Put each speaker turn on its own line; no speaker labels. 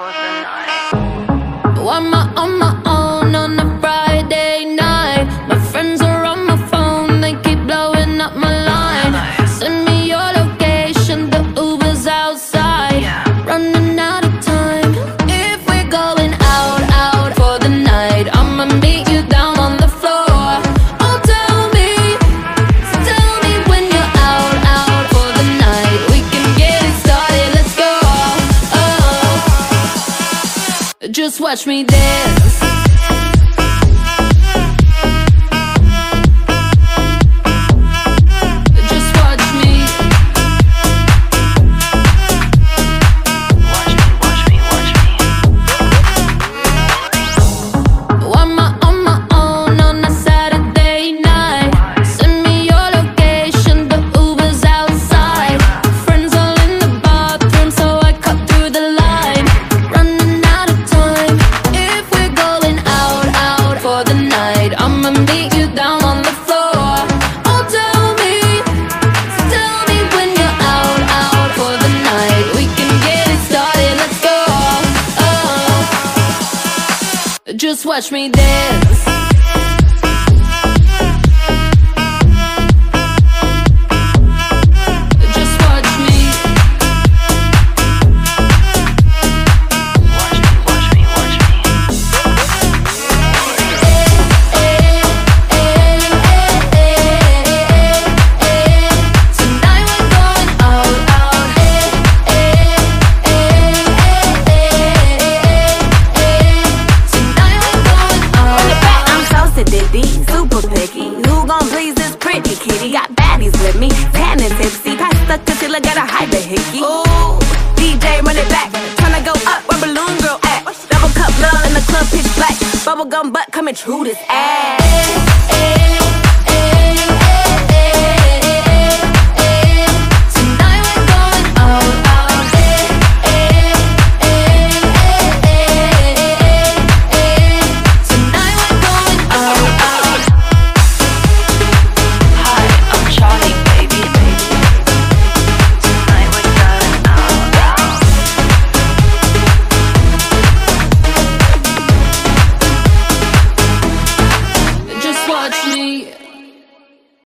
for the night.
Oh, I'm on my own. watch me dance. Just watch me dance.
kitty. Got baddies with me, tan and tipsy. Pasta, the concealer, gotta hide the hickey. Ooh, DJ run it back. Tryna go up where balloon girl at. Double cup love in the club, pitch black. Bubblegum butt coming true this ass. Hey, hey.